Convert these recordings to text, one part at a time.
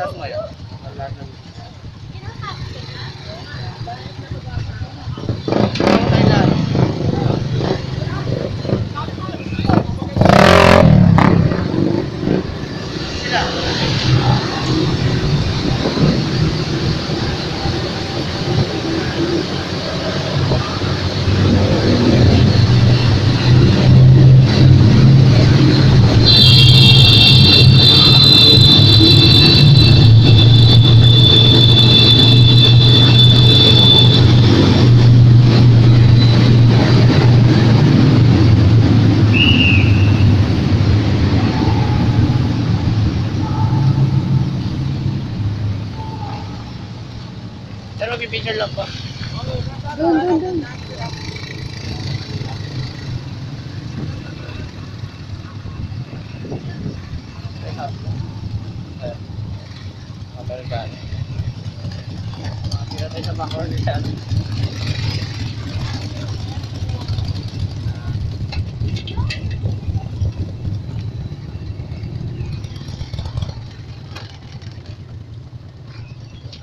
itaas mo yan. Sila. Pero mag-picture lang po. Doon, doon, doon. Amerikano. Kira tayo sa backward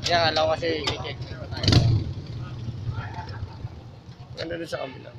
Kaya alam kasi i-check ko tayo. Ganda rin sa kabila.